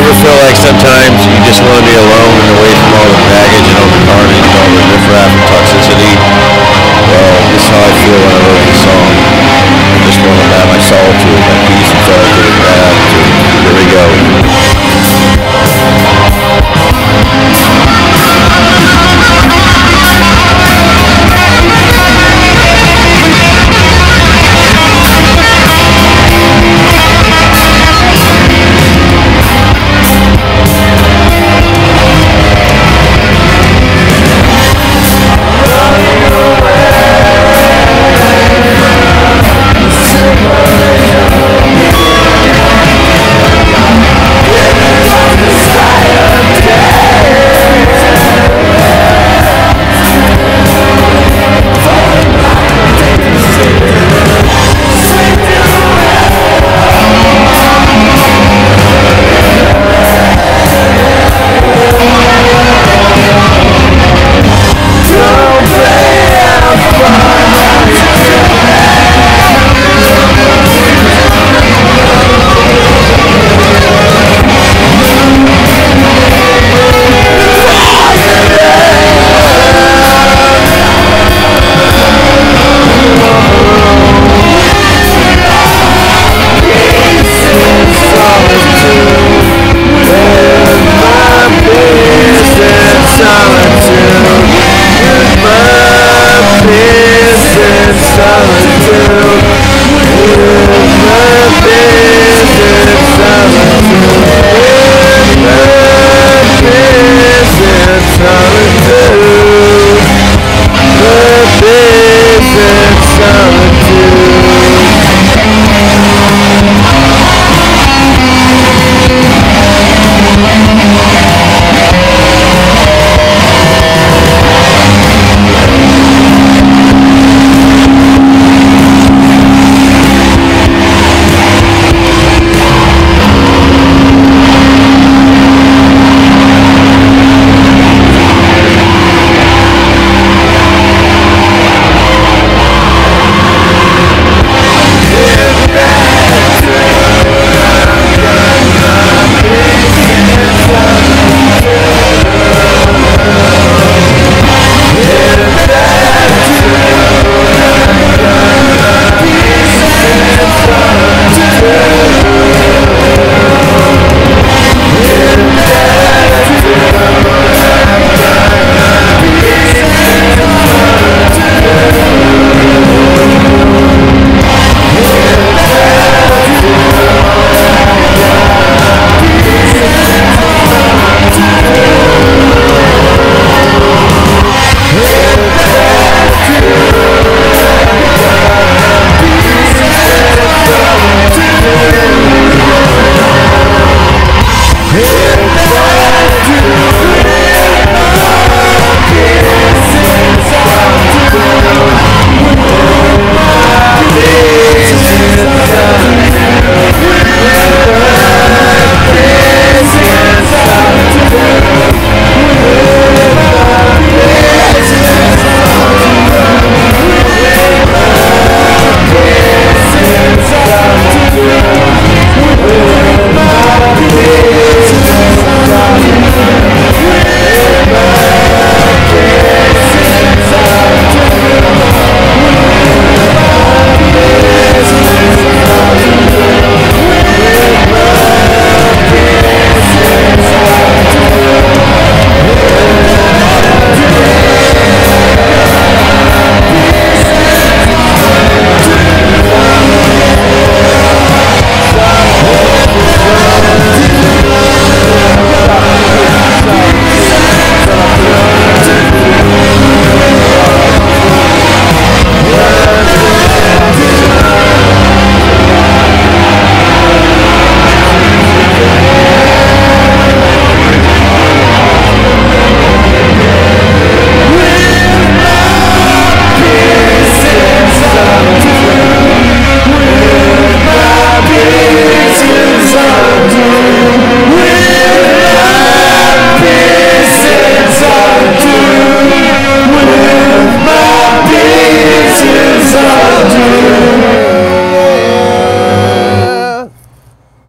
ever feel like sometimes you just want to be alone and away from all the baggage and all the carnage and all the riffraff and toxicity?